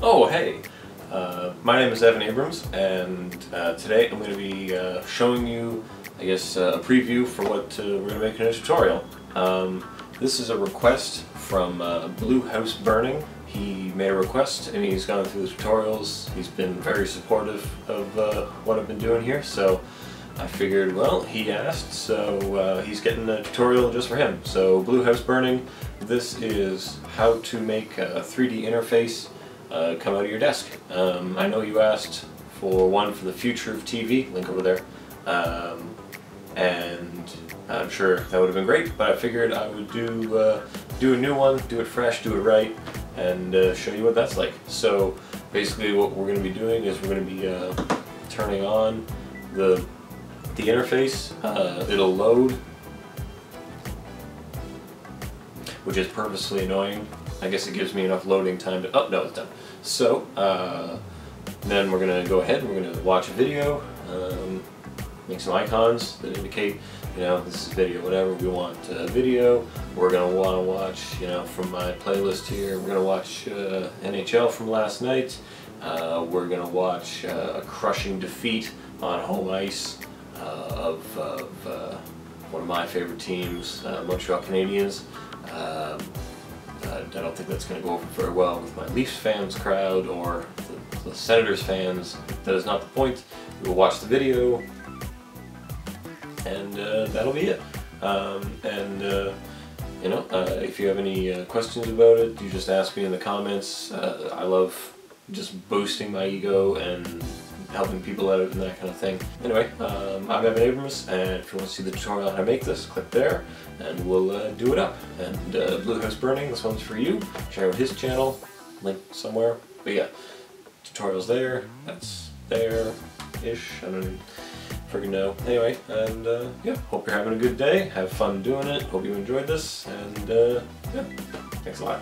Oh, hey! Uh, my name is Evan Abrams, and uh, today I'm going to be uh, showing you, I guess, uh, a preview for what uh, we're going to make in a tutorial. Um, this is a request from uh, Blue House Burning. He made a request, and he's gone through the tutorials. He's been very supportive of what I've been doing here, so I figured, well, he asked, so he's getting a tutorial just for him. So, Blue House Burning, this is how to make a 3D interface uh, come out of your desk. Um, I know you asked for one for the future of TV, link over there, um, and I'm sure that would have been great, but I figured I would do, uh, do a new one, do it fresh, do it right, and uh, show you what that's like. So basically what we're going to be doing is we're going to be uh, turning on the, the interface, uh, it'll load, which is purposely annoying I guess it gives me enough loading time to, oh no it's done. So, uh, then we're to go ahead and we're to watch a video, um, make some icons that indicate, you know, this is video, whatever, we want a video, we're want to watch, you know, from my playlist here, we're to watch uh, NHL from last night, uh, we're to watch uh, a crushing defeat on home ice uh, of, of uh, one of my favorite teams, Montreal Canadiens. Um, uh, I don't think that's going to go over very well with my Leafs fans crowd or the, the Senators fans. That is not the point. We will watch the video and uh, that'll be it. Um, and uh, you know, uh, if you have any uh, questions about it, you just ask me in the comments. Uh, I love just boosting my ego and helping people out and that kind of thing. Anyway, um, I'm Evan Abrams, and if you want to see the tutorial on how to make this, click there, and we'll uh, do it up. And uh, Blue House Burning, this one's for you. Check out his channel, link somewhere. But yeah, tutorial's there, that's there-ish, I don't freaking know. Anyway, and uh, yeah, hope you're having a good day, have fun doing it, hope you enjoyed this, and uh, yeah, thanks a lot.